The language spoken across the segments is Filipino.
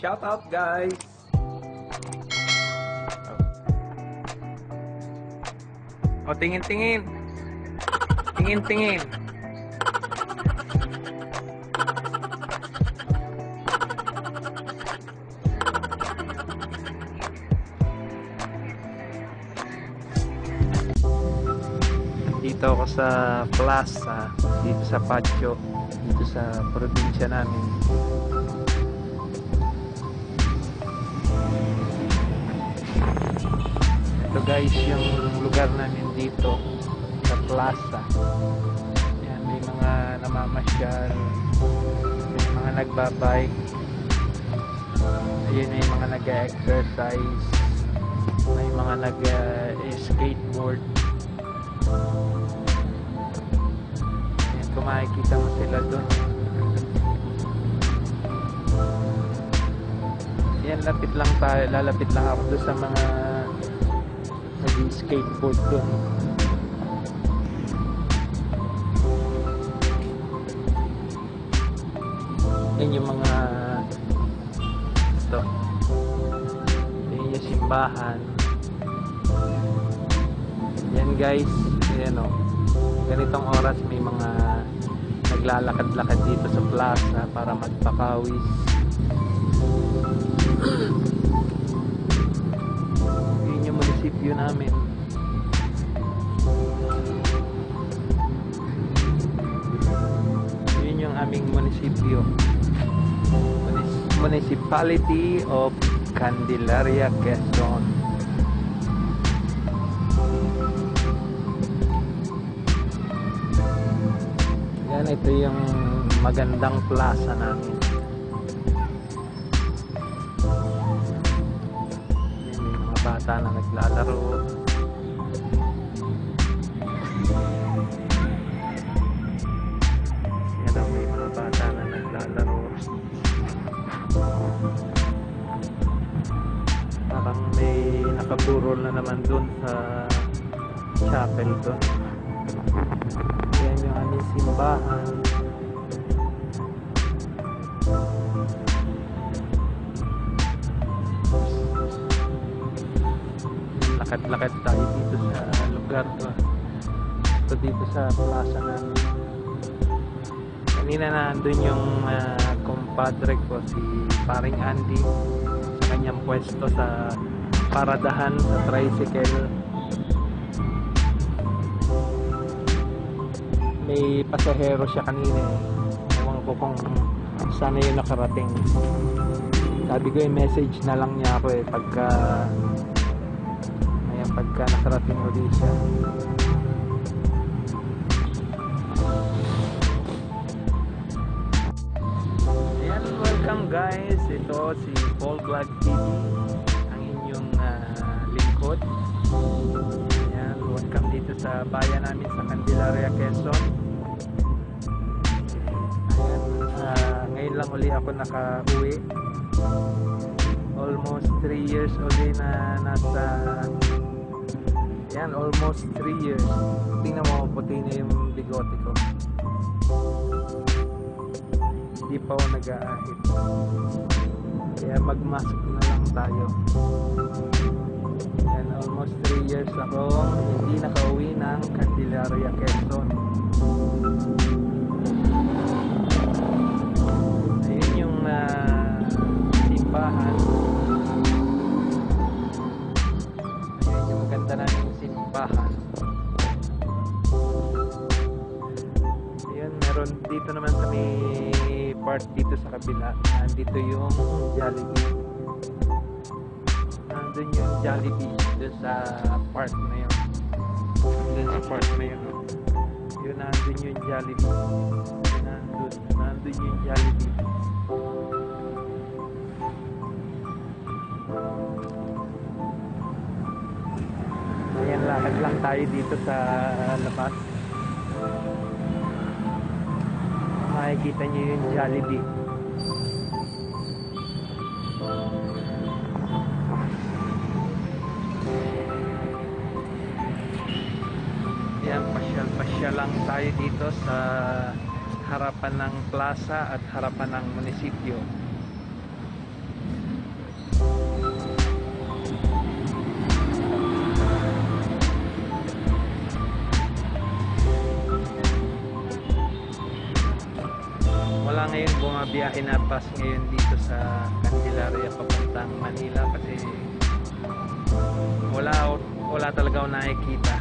Shout out guys! O, tingin-tingin. Tingin-tingin. Dito ako sa plaza, dito sa patio, dito sa probinsya namin. Ito guys, yung lugar namin dito sa plaza. Yan, may mga namamasyal, may mga nagbabike. Ayun, may mga nag-exercise, may mga nag-skateboard. Yan, kung makikita mo sila doon. Yan, lapit lang tayo, lalapit lang ako doon sa mga nag-skateboard doon. Yan yung mga ito. Yan yung simbahan. Yan guys, yan o. Ganitong oras may mga naglalakad-lakad dito sa plaza para magpakawis. Yung munisipyo namin. Yun yung aming munisipyo. Munis- Municipality of Candelaria, Quezon. Yan, ito yung magandang plaza namin. Bata na naglalaro. Yan ang may mga bata na naglalaro. Parang may na naman dun sa chapel dun. Yan yung aming simbahan. Lakad-lakad tayo dito sa lugar to. Ito dito sa plaza namin. Kanina na andun yung ah, compadre ko, si paring Andy, sa kanyang pwesto sa paradahan sa tricycle. May pasahero siya kanina eh. Ewan ko kung sana yun nakarating. Sabi ko yung message na lang niya ako eh pagka Ayan, pagka nakarating ulit siya. Welcome guys. Ito si Paul Vlog TV, ang inyong ah, lingkod. Ayan, welcome dito sa bayan namin sa Candelaria, Quezon. Ayan, ah, ngayon lang uli ako naka-uwi. Almost 3 years uli na nasa yan, almost 3 years. Tingnan mo, puti na yung bigote ko. Hindi pa ako nag-aahit. Kaya mag-mask na lang tayo. Yan, almost 3 years ako hindi nakauwi ng Candelaria, Quezon. Part dito sa kabila. Nandito yung Jollibee. Nandun yung Jollibee doon sa part na yun. Doon sa part na yun. Yun, nandun yung Jollibee. Nandun, nandun yung Jollibee. Ayan, lakad lang tayo dito sa labas. Makikita nyo yung Jollibee. Yan, pasyal-pasyal lang tayo dito sa harapan ng plaza at harapan ng munisipyo. Biyahe na pas ngayon dito sa Candelaria papuntang Manila kasi wala wala talaga akong nakikita.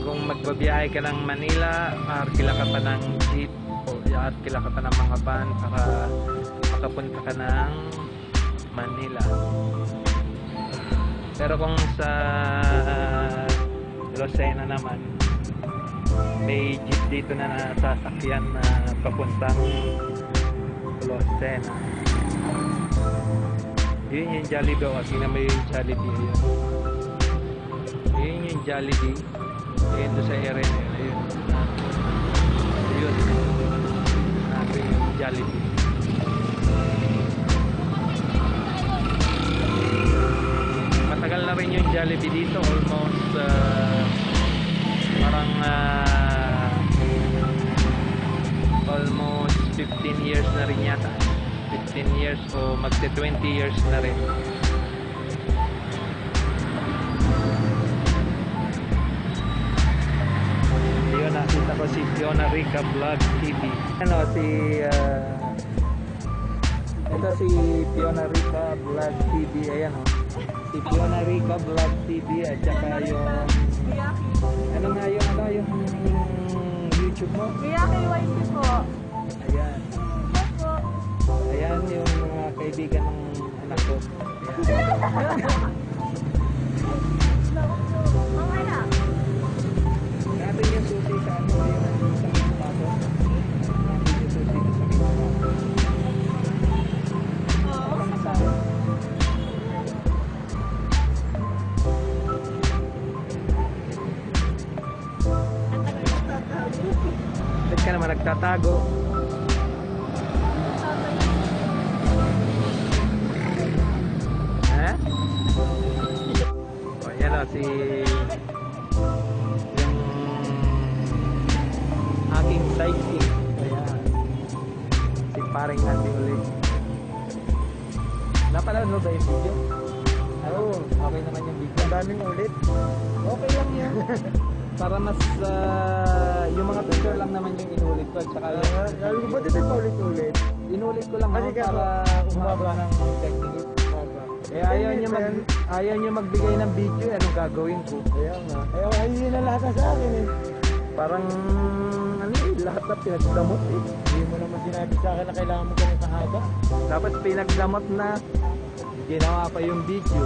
Kung magbabiyahe ka ng Manila arkila ka pa ng jeep o arkila ka pa ng mga van para makapunta ka ng Manila. Pero kung sa Lucena naman may jeep dito na nasasakyan na papuntang Lucena yun yung Jollibee o tingnan mo yung Jollibee yun yun yung Jollibee. Yun doon sa area na yun ayun. Yun. Natin yung Jollibee. Matagal na rin yung Jollibee dito almost uh, parang uh, almost 15 years na rin yata. 15 years o magte 20 years na rin. Yun nakita ko si Fiona Rica Vlog TV ano si uh, ito si Fiona Rica Vlog TV ayan o si Fiona Rica Vlog TV at saka yung ano nga yung YouTube mo Miyake YC po. ayan Yes po. ayan yung mga kaibigan ng anak ko Okay Nagtatago? Ha? O, yan o, si... Yung... Aking sidekick. Ayan. Si paring Andy ulit. Napanood mo ba yung video? Oo, okay naman yung video. Ang daming ulit. Okay lang yan. Para mas ah, yung mga picture lang naman yung inulit ko at saka yung Sabi ko, ba't ito paulit-ulit? inulit ko lang Kasi ako para umaba ng technique. Eh ayaw niya mag ayaw niya magbigay ng video, eh, anong gagawin ko? Kaya nga. Kaya nga, yun na lahat na sa akin eh. Parang ano eh, lahat na pinagdamot eh. Hindi mo naman sinabi sa akin na kailangan mo ganun kahaba. Tapos pinagdamot na ginawa pa yung video.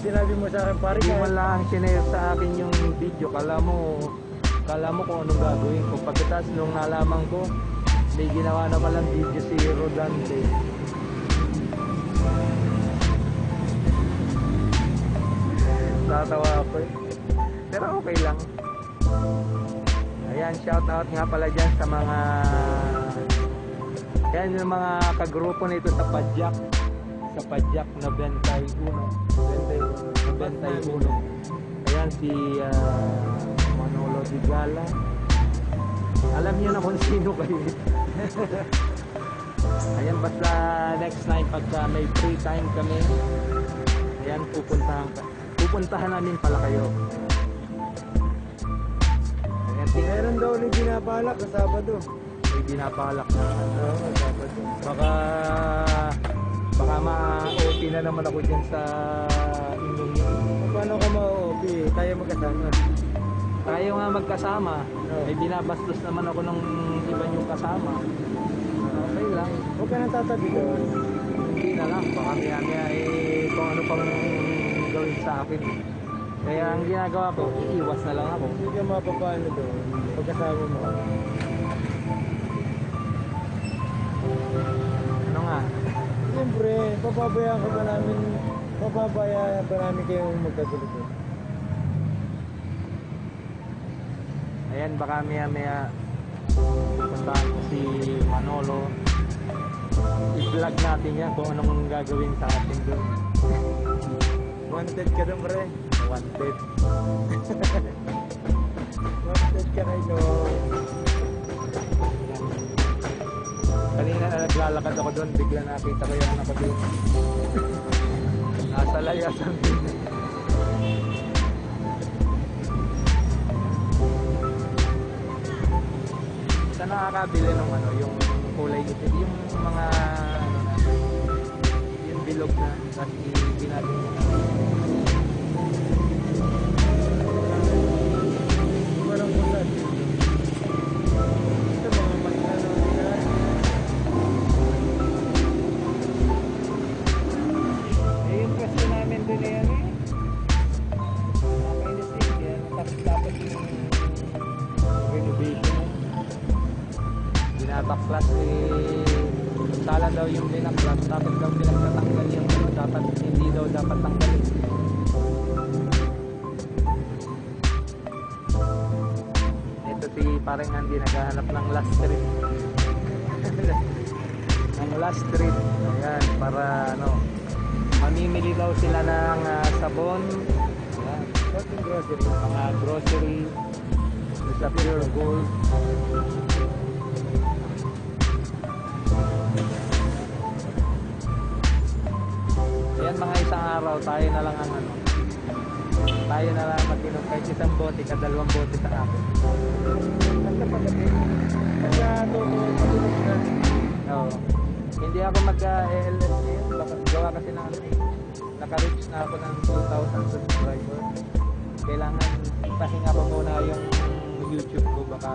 Sinabi mo sa akin, pare Hindi man lang sinare sa akin yung video. Kala mo, kala mo kung anong gagawin ko. Pagkatapos nung nalaman ko, may ginawa na palang video si Rodante. Tatawa ako eh. Pero okay lang. Ayan, shout out nga pala dyan sa mga yan yung mga kagrupo nito sa Padjak sa Padjak na 91 91 91 ayan si ah, Manolo Digala alam niyo na kung sino kayo. Ayan basta next time pagka may free time kami ayan pupuntahan ka pupuntahan namin pala kayo. Ayan meron daw ulit binapalak sa Sabado. may binapalak na. Oo, sa Sabado. baka baka ma-OT na naman ako dyan sa inyong. Paano ka ma-OP? Tayo magkasama. Tayo nga magkasama. May binabastos naman ako ng iba yung kasama. Okay lang. Huwag ka nang tatabi doon. Hindi na lang. Baka maya maya eh kung ano pang gawin sa akin. Kaya ang ginagawa ko, iiwas na lang ako. Hindi ka mapapano doon. Pagkasama mo. Ano nga? Siyempre, papabayaan ka ba namin, papabayaan ba namin kayong magkagulo? Ayan, baka maya maya pupuntahan ko si Manolo. I-vlog natin yan kung anong gagawin sa atin doon. Wanted ka doon, pre. Wanted. Wanted ka na ito. Naglalakad ako doon, bigla nakita ko yung anak ko doon. Nasa layasan din. Saan nakakabili ng ano, yung Binabaklas eh. Sala daw yung binaklas. Tapos daw pinagtatanggal yung ano. Dapat hindi daw dapat tanggalin. Ito si parang hindi naghahanap ng last trip. ang last trip. Ayan, para ano, mamimili daw sila ng ah, sabon. Ayan, grocery. mga grocery sa Pure Gold. Araw, tayo na lang ang ano. Tayo na lang mag-inom kahit isang bote, kadalawang bote sa akin. Kaya ito, matulog na. Oo. Hindi ako mag-LS ngayon. Gawa kasi eh. Naka-reach na ako ng 2,000 subscriber. Kailangan pahinga ko muna yung YouTube ko. Baka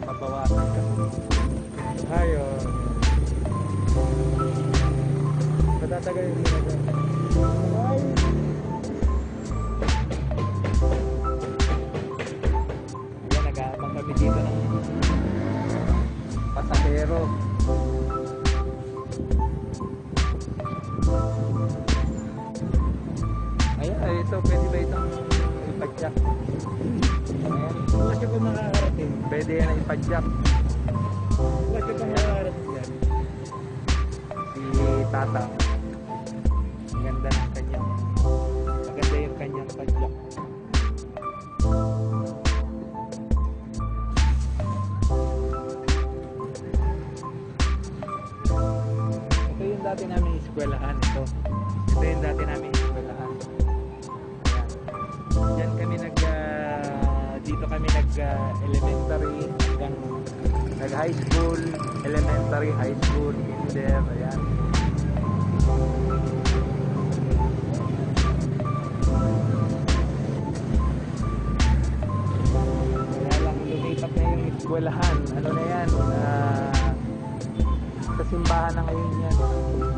mabawasan kasi. Ayun. Patatagalin mo na Ayan, nag-aabang kami dito ng pasahero. Ayan, ito. Pwede ba itong ipadyak? Ayan. Kasi pa makakarating. Pwede yan ipadyak. Kasi pa makakarating yan. si Tata. Dati namin eskwelahan ito. Ito yung dati namin eskwelahan. Ayan. Diyan kami nag ah, dito kami nag ah, elementary hanggang nag high school, elementary, high school, kinder, ayan. Kaya lang lumipat na yung eskwelahan. Ano na yan? sa simbahan na ngayon yan.